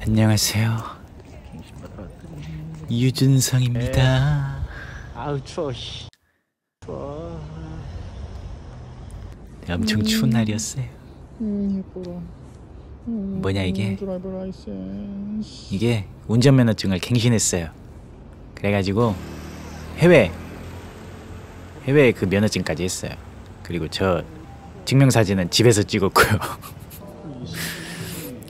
안녕하세요. 유준성입니다. 아우 추워 씨. 추워. 네, 엄청 추운 날이었어요. 음. 음, 뭐냐, 이게? 라이센스. 이게 운전면허증을 갱신했어요. 그래가지고 해외 해외 그 면허증까지 했어요. 그리고 저 증명사진은 집에서 찍었고요.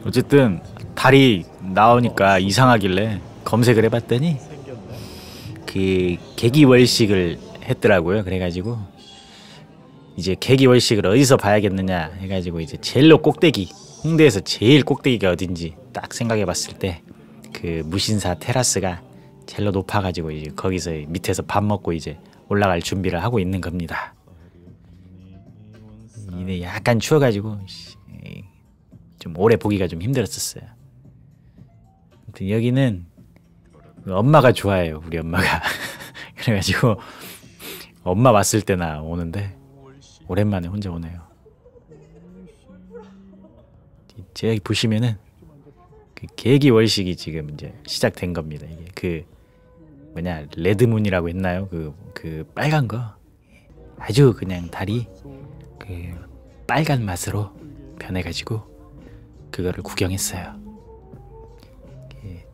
어쨌든 달이 나오니까 이상하길래 검색을 해봤더니 그 계기월식을 했더라고요. 그래가지고 이제 계기월식을 어디서 봐야겠느냐 해가지고 이제 제일로 꼭대기 홍대에서 제일 꼭대기가 어딘지 딱 생각해봤을 때 그 무신사 테라스가 제일로 높아가지고 이제 거기서 밑에서 밥 먹고 이제 올라갈 준비를 하고 있는 겁니다. 이게 약간 추워가지고 씨, 좀 오래 보기가 좀 힘들었었어요. 아무튼 여기는 엄마가 좋아해요 우리 엄마가 그래가지고 엄마 왔을 때나 오는데 오랜만에 혼자 오네요. 제가 여기 보시면은 그 계기 월식이 지금 이제 시작된 겁니다. 이게 그 뭐냐 레드문이라고 했나요? 그그 빨간 거 아주 그냥 달이 그 빨간 맛으로 변해가지고 그거를 구경했어요. 이게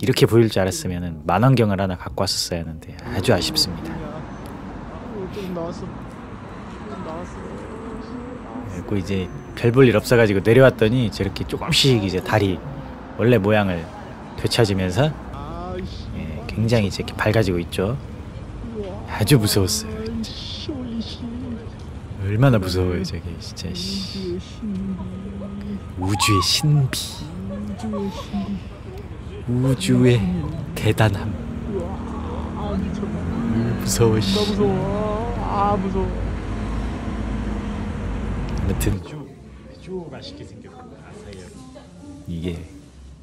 이렇게 보일 줄 알았으면은 만원경을 하나 갖고 왔었어야 하는데 아주 아쉽습니다. 나왔어. 그리고 이제 별 볼 일 없어가지고 내려왔더니 저렇게 조금씩 이제 달이 원래 모양을 되찾으면서. 예, 굉장히 이제 이렇게 밝아지고 있죠. 아주 무서웠어요. 씨. 얼마나 무서워요 저게 진짜 씨. 우주의 신비. 우주의 대단함. 아 미쳤나. 무서워 씨. 무서워. 아 무서워. 아무튼 맛있게 생겼습니다. 이게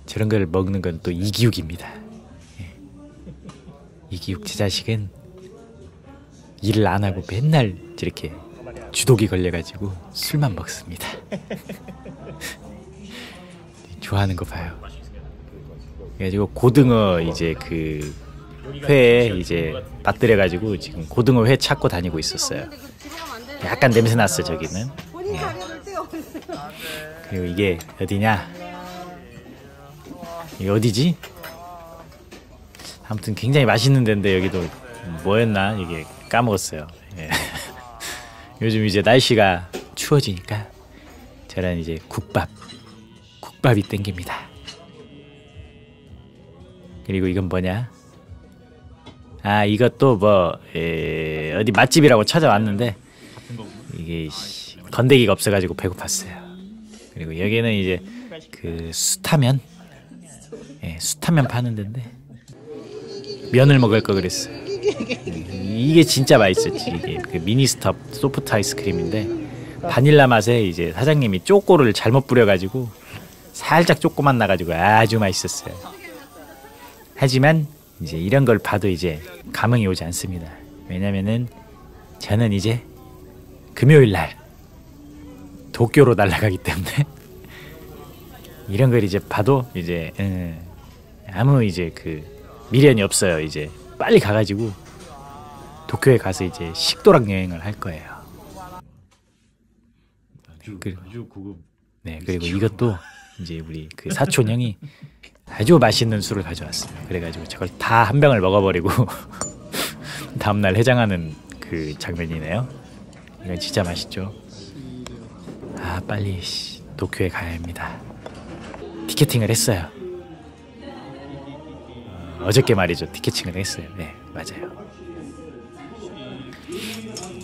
저런 걸 먹는 건 또 이기욱입니다. 예. 이기욱 제 자식은 일을 안 하고 맨날 저렇게 주독이 걸려가지고 술만 먹습니다. 좋아하는 거 봐요. 그래가지고 고등어 이제 그 회에 이제 빠뜨려가지고 지금 고등어 회 찾고 다니고 있었어요. 약간 냄새 났어 저기는. 떼어오세요. 그리고 이게 어디냐? 이게 어디지? 아무튼 굉장히 맛있는 데인데 여기도 뭐였나 이게 까먹었어요. 예. 요즘 이제 날씨가 추워지니까 저는 이제 국밥, 국밥이 땡깁니다. 그리고 이건 뭐냐? 아 이것도 뭐 에, 어디 맛집이라고 찾아왔는데 이게 씨, 건더기가 없어가지고 배고팠어요. 그리고 여기는 이제 그 수타면, 예, 수타면 파는 데인데 면을 먹을 거 그랬어요. 이게 진짜 맛있었지. 이게 그 미니스톱 소프트 아이스크림인데 바닐라 맛에 이제 사장님이 쪼꼬를 잘못 뿌려가지고 살짝 쪼꼬만 나가지고 아주 맛있었어요. 하지만 이제 이런 걸 봐도 이제 감흥이 오지 않습니다. 왜냐면은 저는 이제 금요일 날 도쿄로 날아가기 때문에 이런 걸 이제 봐도 이제 음, 아무 이제 그 미련이 없어요. 이제 빨리 가가지고 도쿄에 가서 이제 식도락 여행을 할 거예요. 아주 그- 아주 고급. 네 그리고 이것도 이제 우리 그 사촌 형이 아주 맛있는 술을 가져왔어요. 그래가지고 저걸 다 한 병을 먹어버리고 다음날 해장하는 그 장면이네요. 이건 진짜 맛있죠. 아 빨리 씨, 도쿄에 가야 합니다. 티켓팅을 했어요. 어, 어저께 말이죠. 티켓팅을 했어요. 네 맞아요.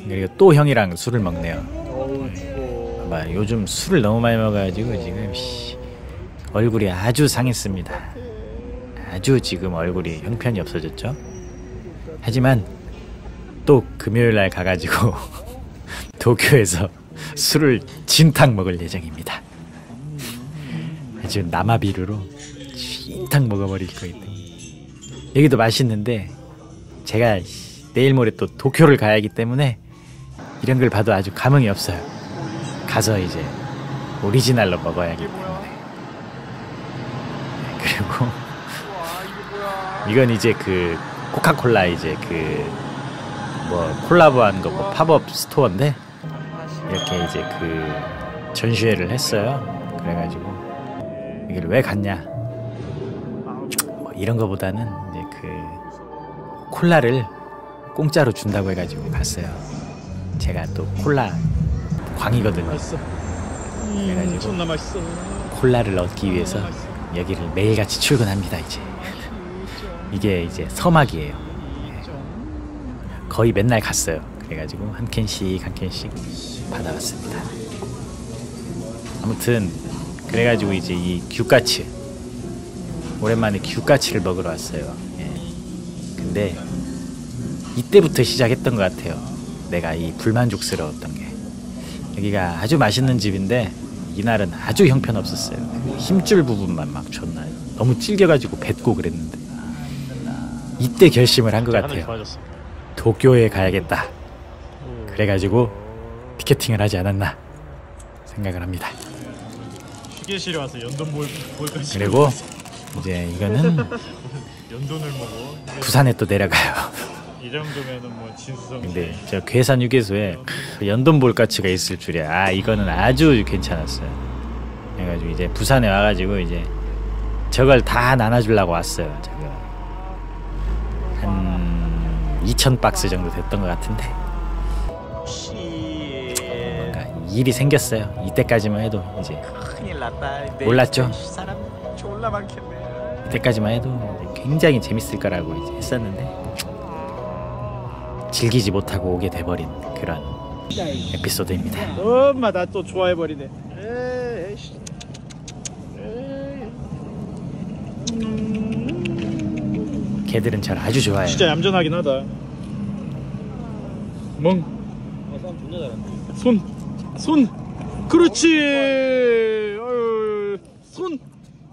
그리고 또 형이랑 술을 먹네요. 봐 요즘 술을 너무 많이 먹어가지고 지금 씨, 얼굴이 아주 상했습니다. 아주 지금 얼굴이 형편이 없어졌죠. 하지만 또 금요일 날 가가지고 도쿄에서 술을 진탕 먹을 예정입니다. 아주 남아비루로 진탕 먹어버릴 거기 때문에 여기도 맛있는데 제가 씨, 내일 모레 또 도쿄를 가야 하기 때문에 이런 걸 봐도 아주 감흥이 없어요. 가서 이제 오리지널로 먹어야 하기 때문에 그리고 이건 이제 그 코카콜라 이제 그 뭐 콜라보한 거 뭐 팝업 스토어인데 이렇게 이제 그 전시회를 했어요. 그래가지고 이걸 왜 갔냐? 뭐 이런 거보다는 콜라를 공짜로 준다고 해가지고 갔어요. 제가 또 콜라 광이거든요. 맛있어. 그래가지고. 음, 존나 맛있어. 콜라를 얻기 위해서 여기를 매일같이 출근합니다 이제 이게 이제 서막이에요 거의 맨날 갔어요 그래가지고 한 캔씩 한 캔씩 받아왔습니다 아무튼 그래가지고 이제 이 규까치 오랜만에 규까치를 먹으러 왔어요 예. 근데 이때부터 시작했던 것 같아요 내가 이 불만족스러웠던 게 여기가 아주 맛있는 집인데 이날은 아주 형편없었어요. 힘줄 부분만 막 줬나요? 너무 찔겨가지고 뱉고 그랬는데 이때 결심을 한 것 같아요. 도쿄에 가야겠다. 그래가지고 티켓팅을 하지 않았나 생각을 합니다. 휴게실에 와서 연돈 볼 볼까지. 그리고 이제 이거는 부산에 또 내려가요. 이 정도면은 뭐 진수성. 근데 저 괴산 휴게소에 크, 연돈볼 가치가 있을 줄이야. 아 이거는 아주 괜찮았어요. 그래가지고 이제 부산에 와가지고 이제 저걸 다 나눠주려고 왔어요. 제가 한 2천 박스 정도 됐던 것 같은데 씨. 뭔가 일이 생겼어요. 이때까지만 해도 이제 큰일 났다. 내일 몰랐죠? 이때까지만 해도 굉장히 재밌을 거라고 이제 했었는데 즐기지 못하고 오게 돼버린 그런 에피소드입니다. 엄마 나 또 좋아해 버리네. 에이씨. 에이. 걔들은 저를 아주 좋아해요. 진짜 얌전하긴 하다. 멍. 손. 손. 그렇지. 손.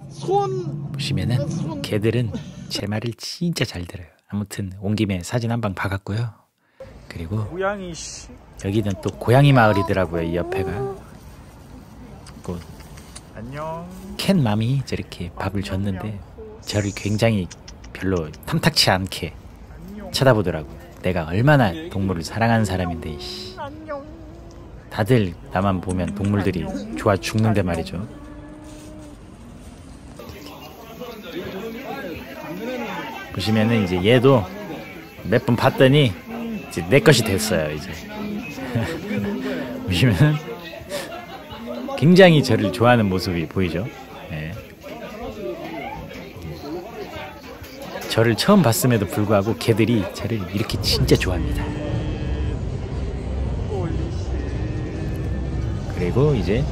손. 보시면은 걔들은 제 말을 진짜 잘 들어요. 아무튼 온 김에 사진 한 방 박았고요. 그리고 고양이 씨. 여기는 또 고양이 마을이더라고요. 이 옆에가. 그 안녕. 캔 맘이 저렇게 밥을 줬는데 저를 굉장히 별로 탐탁치 않게 쳐다보더라고요. 내가 얼마나 동물을 사랑하는 사람인데 씨. 다들 나만 보면 동물들이 좋아 죽는데 말이죠. 보시면은 이제 얘도 몇 번 봤더니 이제 내 것이 됐어요 이제. 보시면은 굉장히 저를 좋아하는 모습이 보이죠. 예. 저를 처음 봤음에도 불구하고 걔들이 저를 이렇게 진짜 좋아합니다. 그리고 이제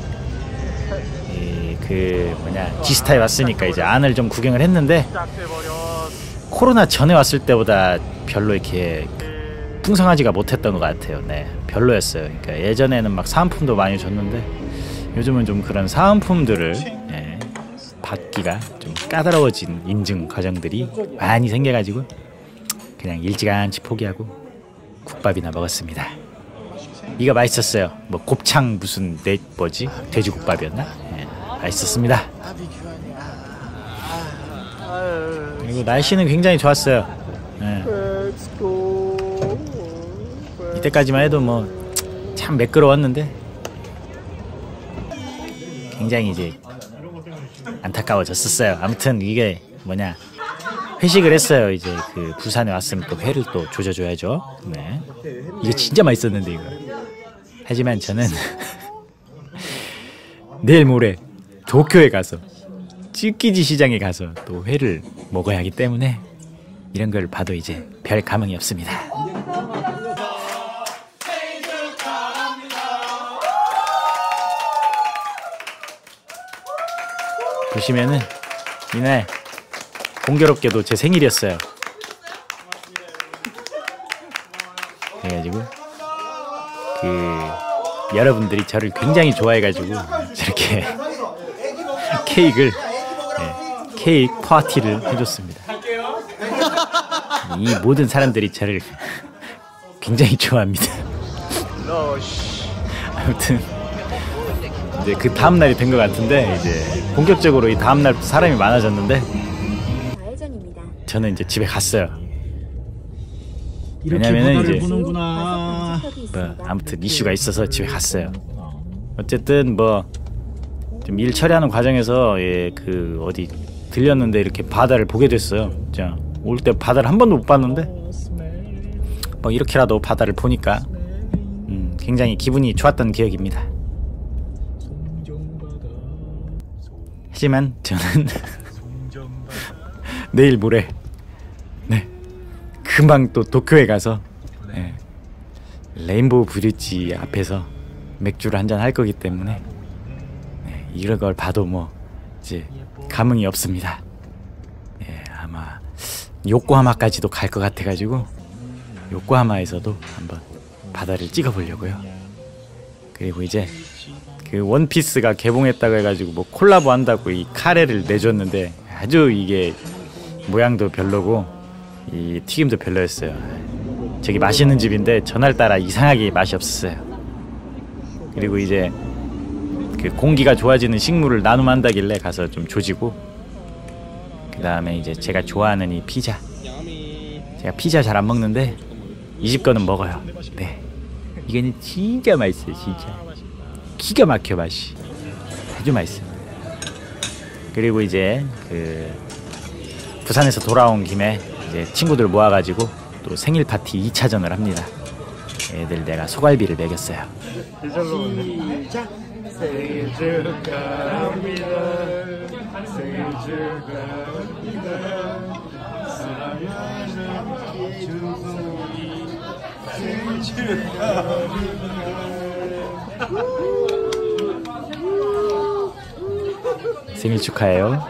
이그 뭐냐 지스타에 왔으니까 이제 안을 좀 구경을 했는데 코로나 전에 왔을 때보다 별로 이렇게 풍성하지가 못했던 것 같아요. 네, 별로였어요. 그러니까 예전에는 막 사은품도 많이 줬는데 요즘은 좀 그런 사은품들을 예, 받기가 좀 까다로워진 인증 과정들이 많이 생겨가지고 그냥 일찌감치 포기하고 국밥이나 먹었습니다. 이거 맛있었어요. 뭐 곱창 무슨 내 뭐지 돼지국밥이었나? 예, 맛있었습니다. 그리고 날씨는 굉장히 좋았어요. 예. 이때까지만 해도 뭐 참 매끄러웠는데 굉장히 이제 안타까워졌었어요. 아무튼 이게 뭐냐 회식을 했어요. 이제 그 부산에 왔으면 또 회를 또 조져줘야죠. 네, 이거 진짜 맛있었는데 이거. 하지만 저는 내일 모레 도쿄에 가서 찌끼지 시장에 가서 또 회를 먹어야 하기 때문에 이런 걸 봐도 이제 별 감흥이 없습니다. 보시면은 이날 공교롭게도 제 생일이었어요. 그래가지고 그 여러분들이 저를 굉장히 좋아해가지고 저렇게 케이크를 예, 케이크 파티를 해줬습니다. 이 모든 사람들이 저를 굉장히 좋아합니다. 아무튼 이제 그 다음 날이 된 것 같은데 이제 본격적으로 이 다음 날 사람이 많아졌는데. 저는 이제 집에 갔어요. 왜냐면은 이제- 보는구나. 뭐 아무튼 이슈가 있어서 집에 갔어요. 어쨌든 뭐 좀 일 처리하는 과정에서 예 그 어디 들렸는데 이렇게 바다를 보게 됐어요. 진짜 올때 바다를 한 번도 못 봤는데 뭐 이렇게라도 바다를 보니까 음, 굉장히 기분이 좋았던 기억입니다. 하지만 저는 내일 모레 네 금방 또 도쿄에 가서 예, 레인보우 브릿지 앞에서 맥주를 한잔 할 거기 때문에 네, 이런 걸 봐도 뭐 이제 감흥이 없습니다. 예, 아마 요코하마까지도 갈 것 같아가지고 요코하마에서도 한번 바다를 찍어 보려고요. 그리고 이제 그 원피스가 개봉했다고 해가지고 뭐 콜라보 한다고 이 카레를 내줬는데 아주 이게 모양도 별로고 이 튀김도 별로였어요. 저기 맛있는 집인데 전날따라 이상하게 맛이 없었어요. 그리고 이제 그 공기가 좋아지는 식물을 나눔한다길래 가서 좀 조지고 그 다음에 이제 제가 좋아하는 이 피자 제가 피자 잘 안 먹는데 이 집 거는 먹어요. 네, 이거는 진짜 맛있어요, 진짜 기가 막혀 맛이 아주 맛있어요. 그리고 이제 그 부산에서 돌아온 김에 이제 친구들 모아가지고 또 생일 파티 2차전을 합니다. 애들 내가 소갈비를 먹였어요. 생일 축하 해요.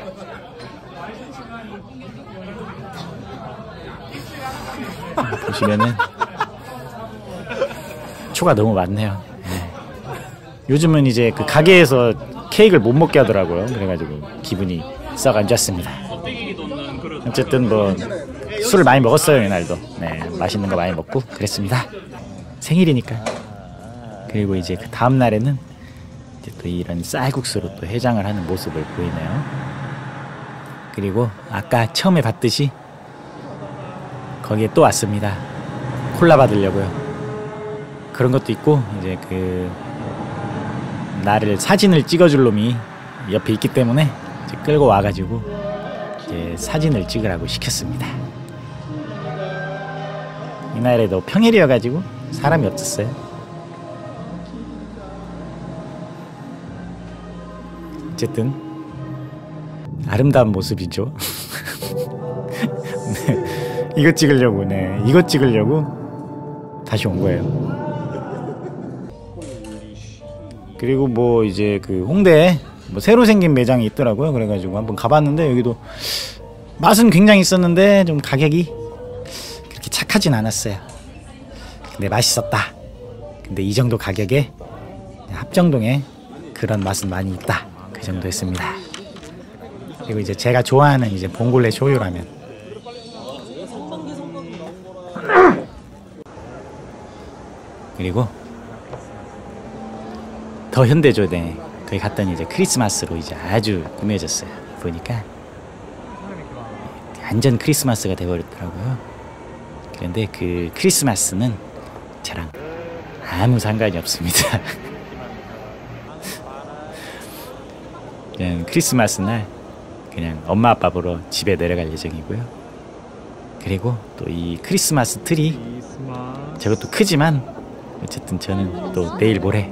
보시면은 초가 너무 많네요. 네. 요즘은 이제 그 가게에서 케이크를 못 먹게 하더라고요. 그래가지고 기분이 썩 안 좋습니다. 어쨌든 뭐 술을 많이 먹었어요 이날도. 네, 맛있는 거 많이 먹고 그랬습니다. 생일이니까. 그리고 이제 그 다음 날에는 이제 또 이런 쌀국수로 또 해장을 하는 모습을 보이네요. 그리고 아까 처음에 봤듯이 거기에 또 왔습니다. 콜라 받으려고요. 그런 것도 있고 이제 그 나를 사진을 찍어줄 놈이 옆에 있기 때문에 이제 끌고 와가지고 이제 사진을 찍으라고 시켰습니다. 이날에도 평일이어가지고 사람이 없었어요. 어쨌든 아름다운 모습이죠. 네, 이거 찍으려고 네 이거 찍으려고 다시 온 거예요. 그리고 뭐 이제 그 홍대에 뭐 새로 생긴 매장이 있더라고요. 그래가지고 한번 가봤는데 여기도 맛은 굉장히 있었는데 좀 가격이 그렇게 착하진 않았어요. 근데 맛있었다. 근데 이 정도 가격에 합정동에 그런 맛은 많이 있다. 그 정도였습니다. 그리고 이제 제가 좋아하는 이제 봉골레 쇼유라면 그리고 더 현대조대 거기 갔더니 이제 크리스마스로 이제 아주 꾸며졌어요. 보니까 완전 크리스마스가 돼버렸더라고요. 그런데 그 크리스마스는 저랑 아무 상관이 없습니다. 그냥 크리스마스 날 그냥 엄마 아빠 보러 집에 내려갈 예정이고요. 그리고 또 이 크리스마스 트리 저것도 크지만 어쨌든 저는 또 내일 모레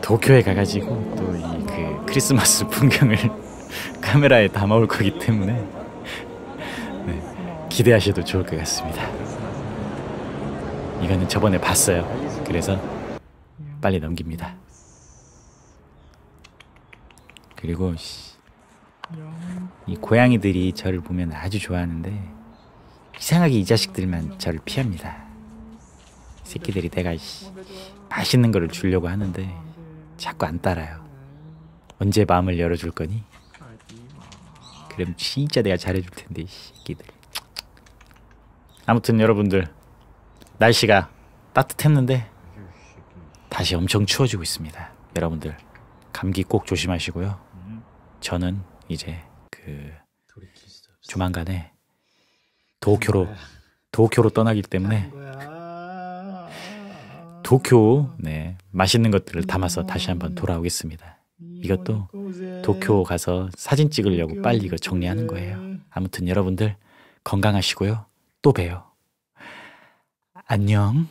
도쿄에 가가지고 또 이 그 크리스마스 풍경을 카메라에 담아올 거기 때문에 네, 기대하셔도 좋을 것 같습니다. 이거는 저번에 봤어요. 그래서 빨리 넘깁니다. 그리고 씨, 이 고양이들이 저를 보면 아주 좋아하는데 이상하게 이 자식들만 저를 피합니다. 이 새끼들이 내가 씨, 맛있는 거를 주려고 하는데 자꾸 안 따라요. 언제 마음을 열어줄 거니? 그럼 진짜 내가 잘해줄 텐데 이 새끼들. 아무튼 여러분들 날씨가 따뜻했는데 다시 엄청 추워지고 있습니다. 여러분들 감기 꼭 조심하시고요. 음. 저는 이제 그 조만간에 도쿄로 도쿄로 떠나기 때문에 도쿄 네 맛있는 것들을 담아서 다시 한번 돌아오겠습니다. 이것도 도쿄 가서 사진 찍으려고 빨리 이거 정리하는 거예요. 아무튼 여러분들 건강하시고요. 또 봬요. 안녕.